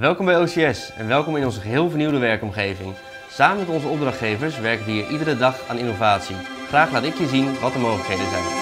Welkom bij OCS en welkom in onze geheel vernieuwde werkomgeving. Samen met onze opdrachtgevers werken we hier iedere dag aan innovatie. Graag laat ik je zien wat de mogelijkheden zijn.